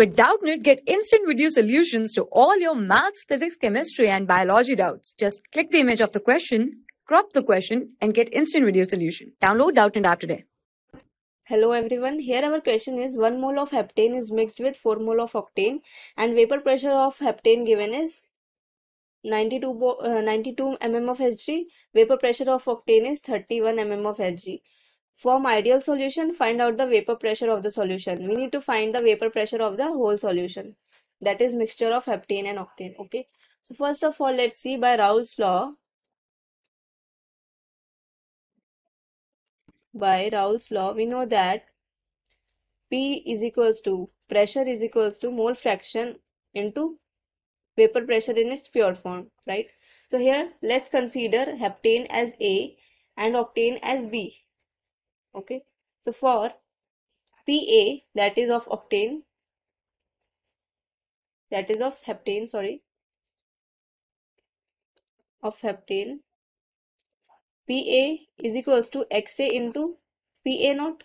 With Doubtnut, get instant video solutions to all your maths, physics, chemistry, and biology doubts. Just click the image of the question, crop the question, and get instant video solution. Download Doubtnut app today. Hello everyone, here our question is 1 mole of heptane is mixed with 4 mole of octane and vapor pressure of heptane given is 92, uh, 92 mm of Hg, vapor pressure of octane is 31 mm of Hg. From ideal solution, find out the vapor pressure of the solution. We need to find the vapor pressure of the whole solution. That is mixture of heptane and octane. Okay. So first of all, let's see by Raoult's law. By Raoult's law, we know that P is equals to pressure is equals to mole fraction into vapor pressure in its pure form, right? So here, let's consider heptane as A and octane as B okay? So for pa that is of octane that is of heptane sorry of heptane pa is equals to xa into pa naught.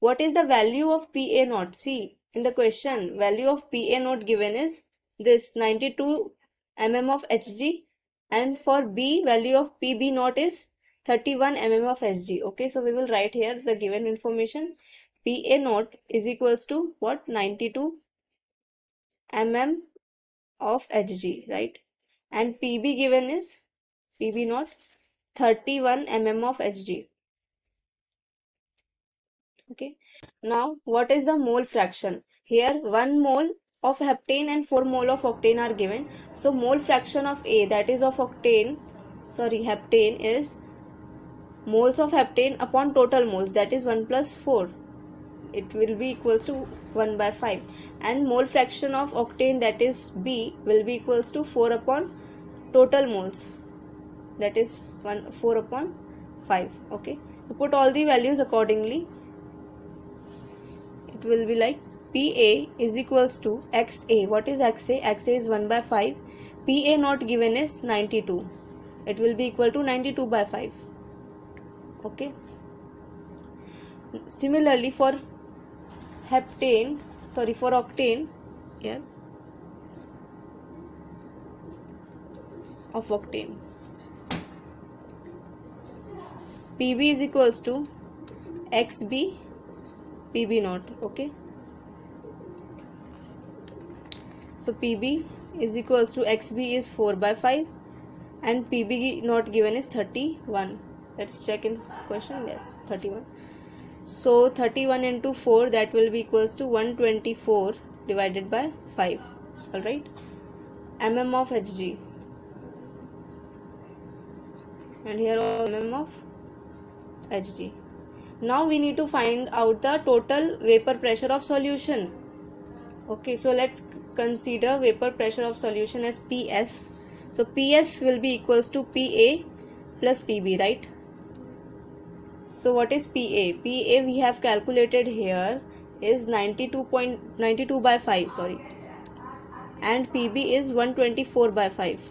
What is the value of pa naught? See in the question value of pa naught given is this 92 mm of hg and for b value of pb naught is 31 mm of Hg. Okay, so we will write here the given information. PA naught is equals to what? 92 mm of Hg, right? And PB given is PB naught 31 mm of Hg. Okay. Now, what is the mole fraction? Here, 1 mole of heptane and 4 mole of octane are given. So, mole fraction of A that is of octane, sorry, heptane is moles of heptane upon total moles that is 1 plus 4 it will be equals to 1 by 5 and mole fraction of octane that is B will be equals to 4 upon total moles. That is 1 4 upon 5 okay? So put all the values accordingly. It will be like PA is equals to XA what is XA XA is 1 by 5 PA not given is 92 it will be equal to 92 by 5 okay similarly for heptane sorry for octane here of octane pb is equals to xb pb naught okay so pb is equals to xb is 4 by 5 and pb not given is 31 let's check in question. Yes 31 so 31 into 4 that will be equals to 124 divided by 5 all right mm of hg and here mm of hg now we need to find out the total vapor pressure of solution. Okay so let's consider vapor pressure of solution as ps so ps will be equals to pa plus pb right so what is PA? PA we have calculated here is 92.92 by 5 sorry and PB is 124 by 5.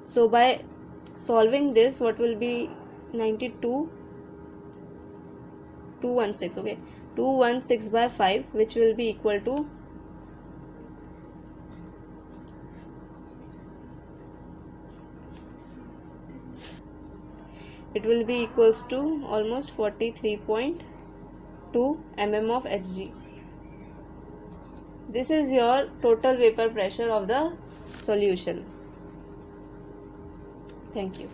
So by solving this what will be 92 216 okay 216 by 5 which will be equal to it will be equals to almost 43.2 mm of Hg. This is your total vapor pressure of the solution. Thank you.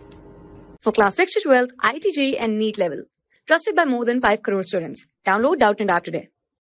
For class 6 to 12, IIT JEE and NEET level. Trusted by more than 5 crore students. Download Doubtnut app today.